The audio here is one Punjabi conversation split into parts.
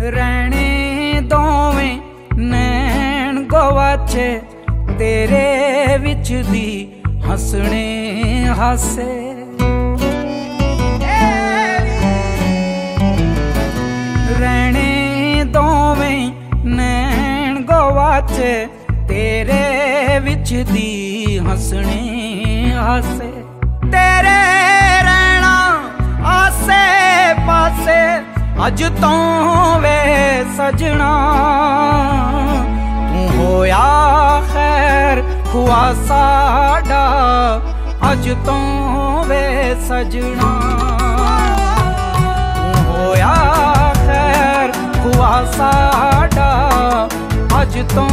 ਰਹਿਣੇ ਦੋਵੇਂ ਨੈਣ ਗਵਾਚੇ ਤੇਰੇ ਵਿੱਚ ਦੀ ਹੱਸਣੇ ਹਾਸੇ। ਰਹਿਣੇ ਦੋਵੇਂ ਨੈਣ ਗਵਾਚੇ ਤੇਰੇ ਵਿੱਚ ਦੀ ਹੱਸਣੇ ਹਾਸੇ। ਤੇਰੇ ਰਹਿਣਾ ਆਸੇ ਪਾਸੇ, ਅੱਜ ਤੋਂ ਵੇ ਸਜਣਾ। ਤੂੰ ਹੋਇਆ ਖੈਰ ਖੁਆ ਸਾਡਾ। ਅੱਜ ਤੋਂ ਵੇ ਸਜਣਾ। ਹੋਇਆ ਖੈਰ ਖੁਆ ਸਾਡਾ। ਅੱਜ ਤੋਂ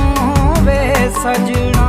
ਵੇ ਸਜਣਾ।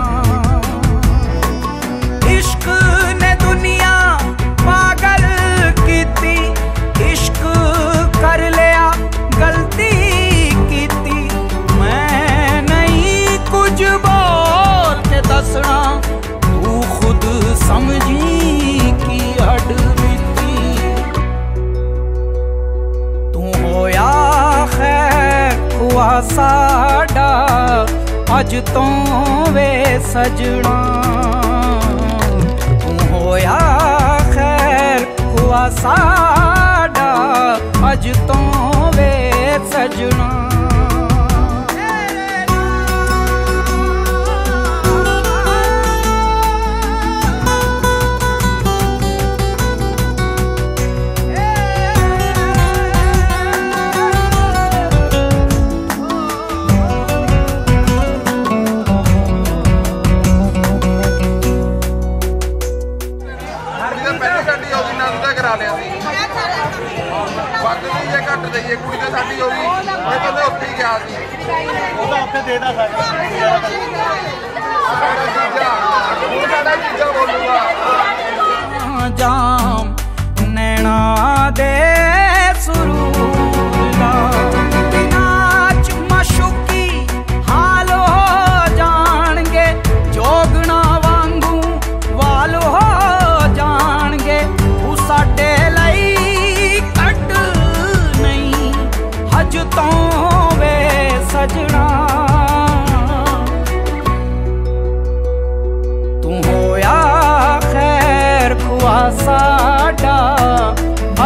ਅੱਜ ਤੋਂ ਵੇ ਸਜਣਾ। ਤੂੰ ਹੋਇਆ ਖੈਰ ਖੁਆ ਸਾਡਾ ਅੱਜ ਤੋਂ ਉਹ ਤਾਂ ਉੱਥੇ ਦੇਦਾ ਸਾਡਾ ਸਾਡਾ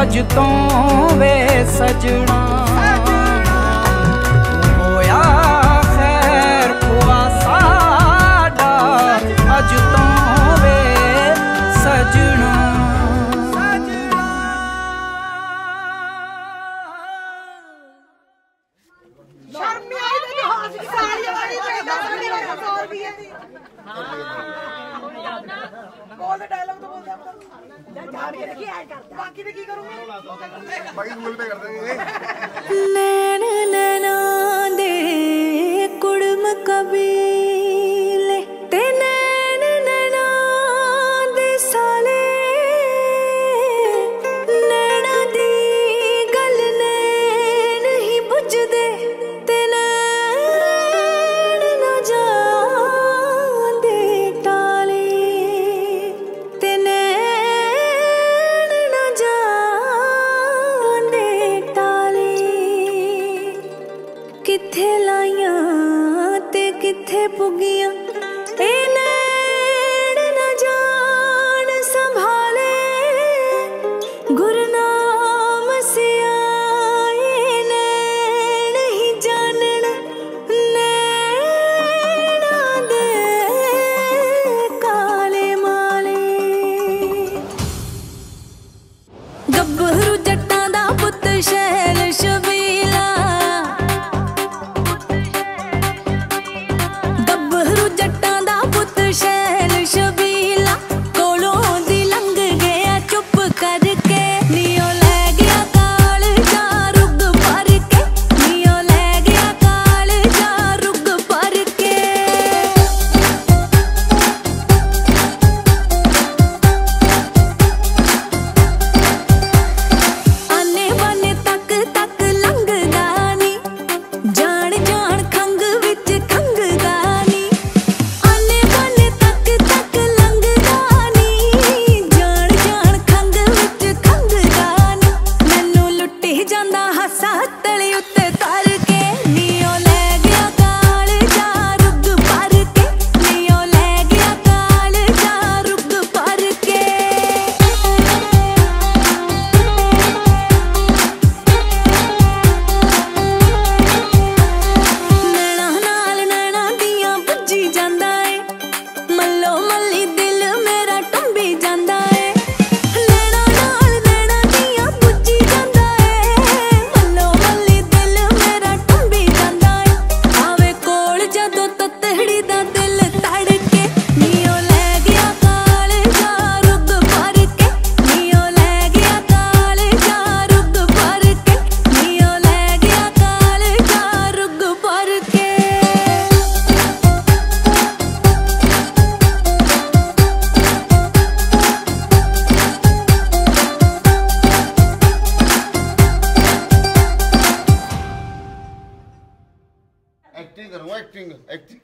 ਅੱਜ ਤੋਂ ਵੇ ਸਜਣਾ। ਹੋਇਆ ਖੈਰ ਪੁਆ ਸਾਡਾ, ਅੱਜ ਤੋਂ ਵੇ ਸਜਣਾ। ਸ਼ਰਮ ਨਹੀਂ ਆਈ ਤੈਨੂੰ? ਹਾਸ ਸਾਰੀ ਵਾਲੀ ਪੈਦਾ ਸਾਡੀ ਵਾਲੀ 100 ਰੁਪਏ ਦੀ। ਬੋਲ ਬਾਕੀ ਤੇ ਕੀ ਕਰੂੰਗੀ? ਗੂਗਲ ਪੇ ਕਰ ਦੇਂਗੇ finger, white finger, acting.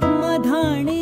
Madhani.